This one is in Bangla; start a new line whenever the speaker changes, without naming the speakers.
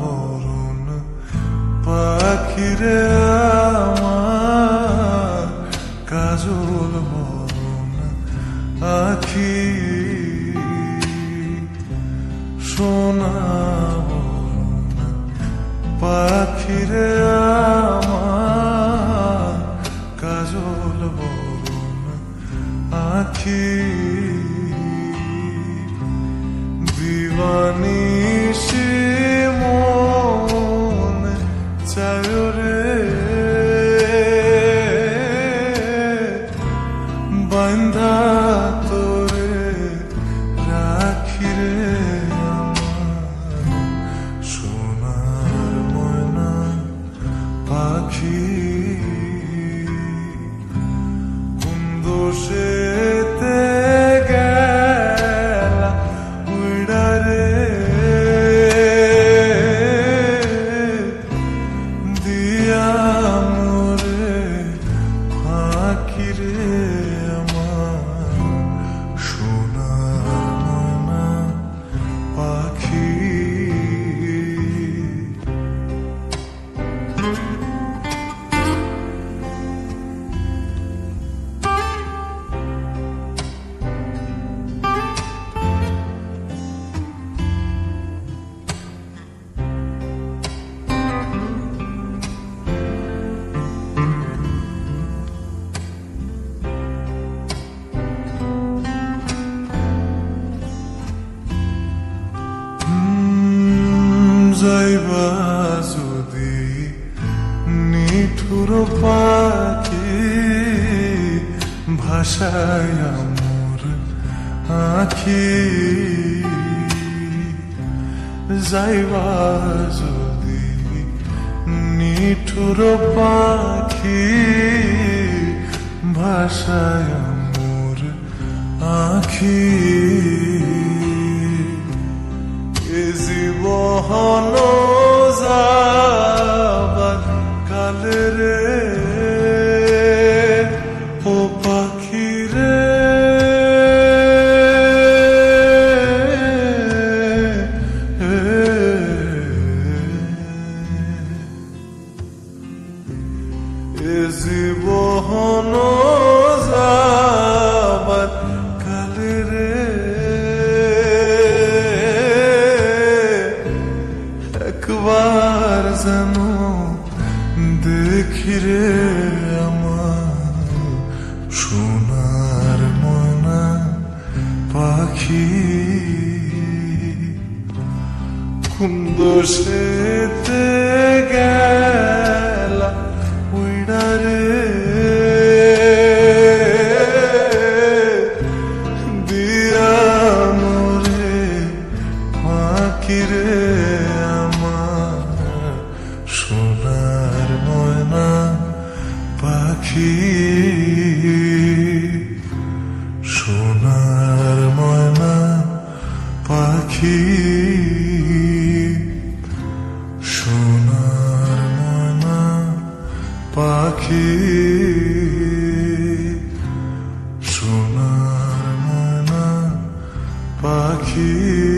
বরণ পাখিরে আমার কাজল বরণ সোনা বরণ কাজল বরণ আখি দিওয়ানি চায় রে বান্ধা তোরে রাখি রে সোনার ময়না পাখি কুন্দোষেতে যাইবা ভাষায় মোর আখি। যাইবা যদি নিঠুর পাখি ভাষায় মোর আখি। জীবন একবার যেন দেখি রে আমার সোনার মনা পাখি কুন্দোষেতে গেলা উইডারে দিয়া মোরে ফাঁকি রে পাখি সোনার ময়না পাখি সোনার ময়না পাখি সোনার ময়না পাখি